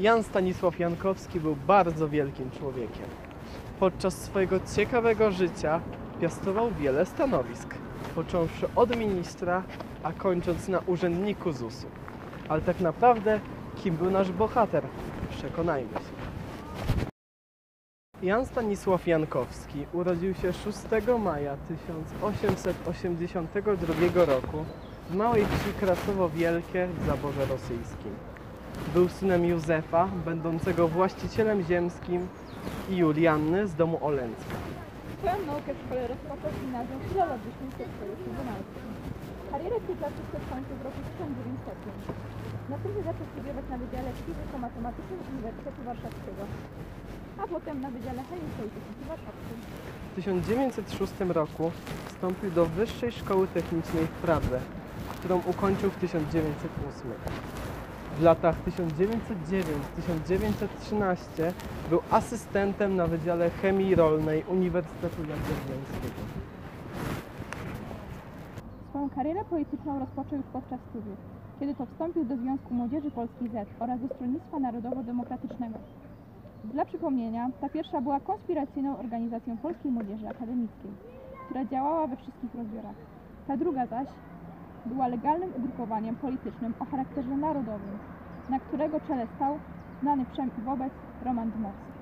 Jan Stanisław Jankowski był bardzo wielkim człowiekiem. Podczas swojego ciekawego życia piastował wiele stanowisk, począwszy od ministra, a kończąc na urzędniku ZUS-u. Ale tak naprawdę, kim był nasz bohater? Przekonajmy się. Jan Stanisław Jankowski urodził się 6 maja 1882 roku w małej wsi Krasowo Wielkie w zaborze rosyjskim. Był synem Józefa, będącego właścicielem ziemskim i Julianny z domu Olęcka. Swoją naukę w szkole rozpoczął w gimnazjum filologicznym Dunajskim. Karierę piłkarską skończył w roku 1900. Następnie zaczął studiować na Wydziale Fizyko-Matematycznym Uniwersytetu Warszawskiego, a potem na Wydziale Chemii Politechniki Warszawskiej. W 1906 roku wstąpił do Wyższej Szkoły Technicznej w Pradze, którą ukończył w 1908. W latach 1909-1913 był asystentem na Wydziale Chemii Rolnej Uniwersytetu Jagiellońskiego. Swoją karierę polityczną rozpoczął już podczas studiów, kiedy to wstąpił do Związku Młodzieży Polskiej Z oraz do Stronnictwa Narodowo-Demokratycznego. Dla przypomnienia, ta pierwsza była konspiracyjną organizacją polskiej młodzieży akademickiej, która działała we wszystkich rozbiorach. Ta druga zaś była legalnym ugrupowaniem politycznym o charakterze narodowym, na którego czele stał znany wobec Roman Dmowski.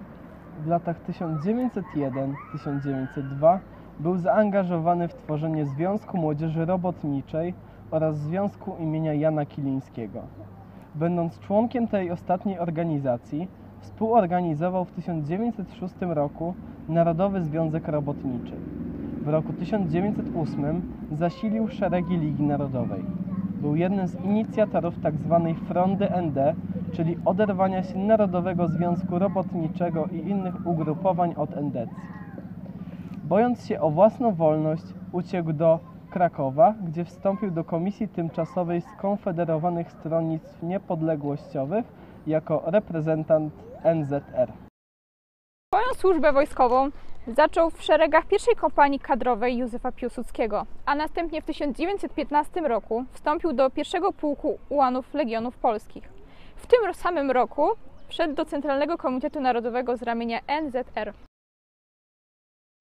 W latach 1901-1902 był zaangażowany w tworzenie Związku Młodzieży Robotniczej oraz Związku imienia Jana Kilińskiego. Będąc członkiem tej ostatniej organizacji, współorganizował w 1906 roku Narodowy Związek Robotniczy. W roku 1908 zasilił szeregi Ligi Narodowej. Był jednym z inicjatorów tzw. Frondy ND, czyli oderwania się Narodowego Związku Robotniczego i innych ugrupowań od endecji. Bojąc się o własną wolność, uciekł do Krakowa, gdzie wstąpił do Komisji Tymczasowej Skonfederowanych Stronnictw Niepodległościowych jako reprezentant NZR. Swoją służbę wojskową zaczął w szeregach pierwszej kompanii kadrowej Józefa Piłsudskiego, a następnie w 1915 roku wstąpił do pierwszego pułku ułanów Legionów Polskich. W tym samym roku wszedł do Centralnego Komitetu Narodowego z ramienia NZR.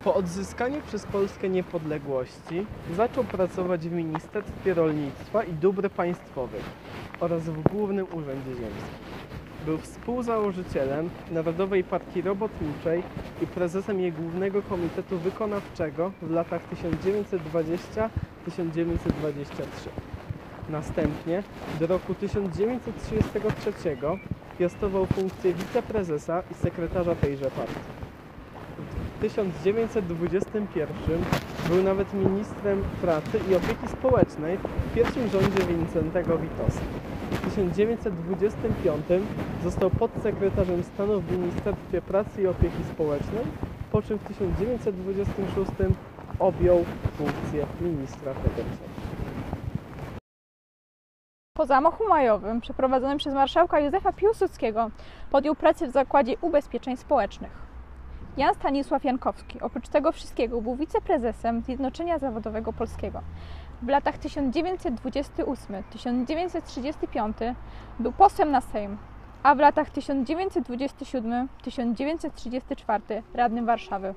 Po odzyskaniu przez Polskę niepodległości zaczął pracować w Ministerstwie Rolnictwa i Dóbr Państwowych oraz w Głównym Urzędzie Ziemskim. Był współzałożycielem Narodowej Partii Robotniczej i prezesem jej Głównego Komitetu Wykonawczego w latach 1920-1923. Następnie do roku 1933 piastował funkcję wiceprezesa i sekretarza tejże partii. W 1921 był nawet ministrem pracy i opieki społecznej w pierwszym rządzie Wincentego Witosa. W 1925 został podsekretarzem stanu w Ministerstwie Pracy i Opieki Społecznej, po czym w 1926 objął funkcję ministra federalnego. Po zamachu majowym przeprowadzonym przez marszałka Józefa Piłsudskiego podjął pracę w Zakładzie Ubezpieczeń Społecznych. Jan Stanisław Jankowski oprócz tego wszystkiego był wiceprezesem Zjednoczenia Zawodowego Polskiego. W latach 1928-1935 był posłem na Sejm, a w latach 1927-1934 radnym Warszawy.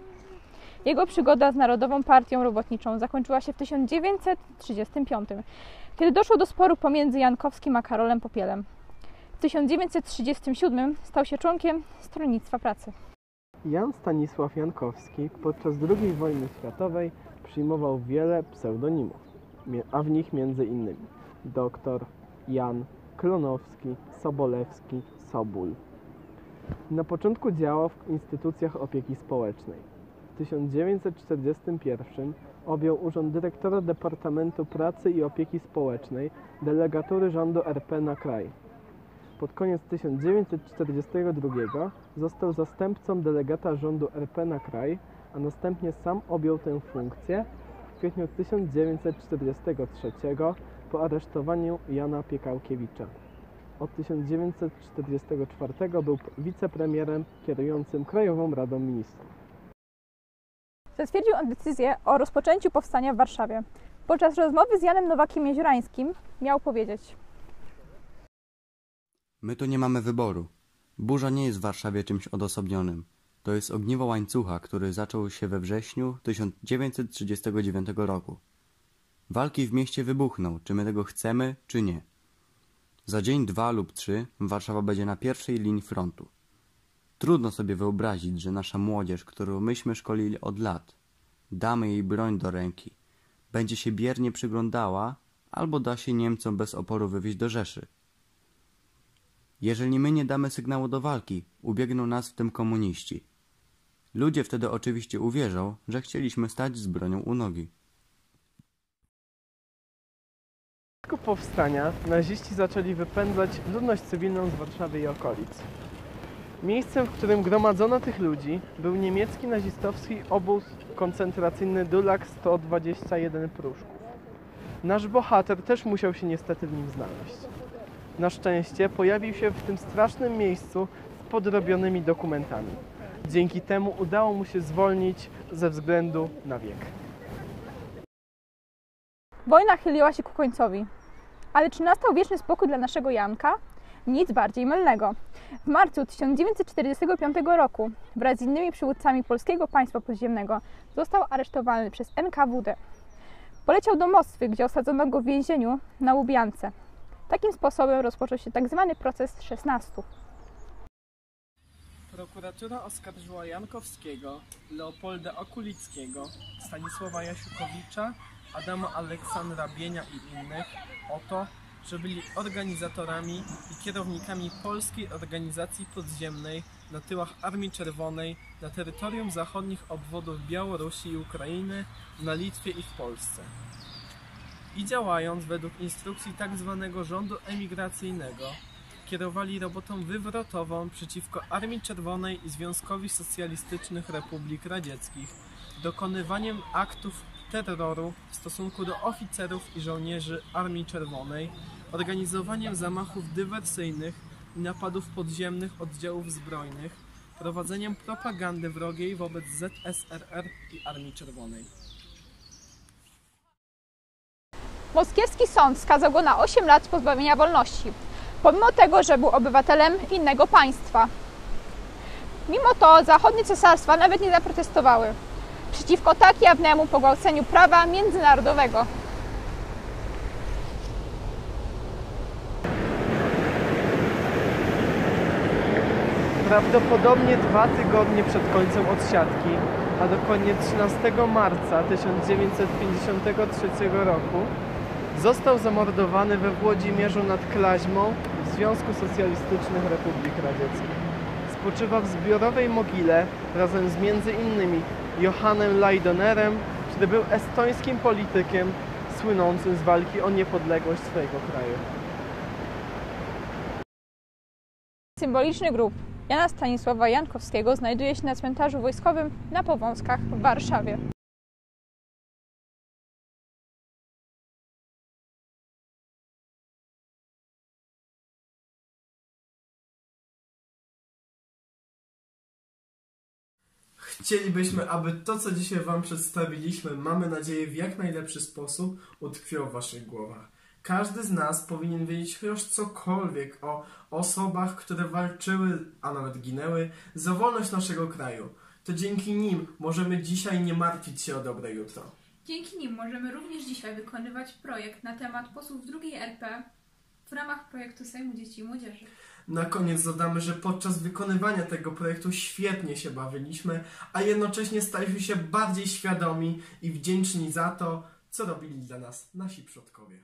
Jego przygoda z Narodową Partią Robotniczą zakończyła się w 1935, kiedy doszło do sporu pomiędzy Jankowskim a Karolem Popielem. W 1937 stał się członkiem Stronnictwa Pracy. Jan Stanisław Jankowski podczas II wojny światowej przyjmował wiele pseudonimów, a w nich między innymi dr Jan Klonowski, Sobolewski, Sobul. Na początku działał w instytucjach opieki społecznej. W 1941 objął urząd dyrektora Departamentu Pracy i Opieki Społecznej delegatury rządu RP na kraj. Pod koniec 1942 został zastępcą delegata rządu RP na kraj, a następnie sam objął tę funkcję kwietniu 1943 po aresztowaniu Jana Piekałkiewicza. Od 1944 był wicepremierem kierującym Krajową Radą Ministrów. Zatwierdził on decyzję o rozpoczęciu powstania w Warszawie. Podczas rozmowy z Janem Nowakiem Jeziorańskim miał powiedzieć My tu nie mamy wyboru. Burza nie jest w Warszawie czymś odosobnionym. To jest ogniwo łańcucha, który zaczął się we wrześniu 1939 roku. Walki w mieście wybuchną, czy my tego chcemy, czy nie. Za dzień, dwa lub trzy Warszawa będzie na pierwszej linii frontu. Trudno sobie wyobrazić, że nasza młodzież, którą myśmy szkolili od lat, damy jej broń do ręki, będzie się biernie przyglądała albo da się Niemcom bez oporu wywieźć do Rzeszy. Jeżeli my nie damy sygnału do walki, ubiegną nas w tym komuniści. Ludzie wtedy oczywiście uwierzą, że chcieliśmy stać z bronią u nogi. W początku powstania naziści zaczęli wypędzać ludność cywilną z Warszawy i okolic. Miejscem, w którym gromadzono tych ludzi, był niemiecki nazistowski obóz koncentracyjny Dulag 121 Pruszków. Nasz bohater też musiał się niestety w nim znaleźć. Na szczęście pojawił się w tym strasznym miejscu z podrobionymi dokumentami. Dzięki temu udało mu się zwolnić ze względu na wiek. Wojna chyliła się ku końcowi. Ale czy nastał wieczny spokój dla naszego Janka? Nic bardziej mylnego. W marcu 1945 roku wraz z innymi przywódcami polskiego państwa podziemnego został aresztowany przez NKWD. Poleciał do Moskwy, gdzie osadzono go w więzieniu na Łubiance. Takim sposobem rozpoczął się tzw. proces 16. Prokuratura oskarżyła Jankowskiego, Leopolda Okulickiego, Stanisława Jasiukowicza, Adama Aleksandra Bienia i innych o to, że byli organizatorami i kierownikami polskiej organizacji podziemnej na tyłach Armii Czerwonej na terytorium zachodnich obwodów Białorusi i Ukrainy, na Litwie i w Polsce. I działając według instrukcji tzw. rządu emigracyjnego, kierowali robotą wywrotową przeciwko Armii Czerwonej i Związkowi Socjalistycznych Republik Radzieckich, dokonywaniem aktów terroru w stosunku do oficerów i żołnierzy Armii Czerwonej, organizowaniem zamachów dywersyjnych i napadów podziemnych oddziałów zbrojnych, prowadzeniem propagandy wrogiej wobec ZSRR i Armii Czerwonej. Moskiewski sąd skazał go na 8 lat pozbawienia wolności, pomimo tego, że był obywatelem innego państwa. Mimo to zachodnie cesarstwa nawet nie zaprotestowały przeciwko tak jawnemu pogwałceniu prawa międzynarodowego. Prawdopodobnie dwa tygodnie przed końcem odsiadki, a dokładnie 13 marca 1953 roku, został zamordowany we Włodzimierzu nad Klaźmą w Związku Socjalistycznych Republik Radzieckich. Spoczywa w zbiorowej mogile razem z między innymi Johannem Laidonerem, który był estońskim politykiem słynącym z walki o niepodległość swojego kraju. Symboliczny grób Jana Stanisława Jankowskiego znajduje się na cmentarzu wojskowym na Powązkach w Warszawie. Chcielibyśmy, aby to, co dzisiaj Wam przedstawiliśmy, mamy nadzieję w jak najlepszy sposób utkwiło w Waszych głowach. Każdy z nas powinien wiedzieć chociaż cokolwiek o osobach, które walczyły, a nawet ginęły, za wolność naszego kraju. To dzięki nim możemy dzisiaj nie martwić się o dobre jutro. Dzięki nim możemy również dzisiaj wykonywać projekt na temat posłów drugiej RP w ramach projektu Sejmu Dzieci i Młodzieży. Na koniec dodamy, że podczas wykonywania tego projektu świetnie się bawiliśmy, a jednocześnie staliśmy się bardziej świadomi i wdzięczni za to, co robili dla nas nasi przodkowie.